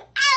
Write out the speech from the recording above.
I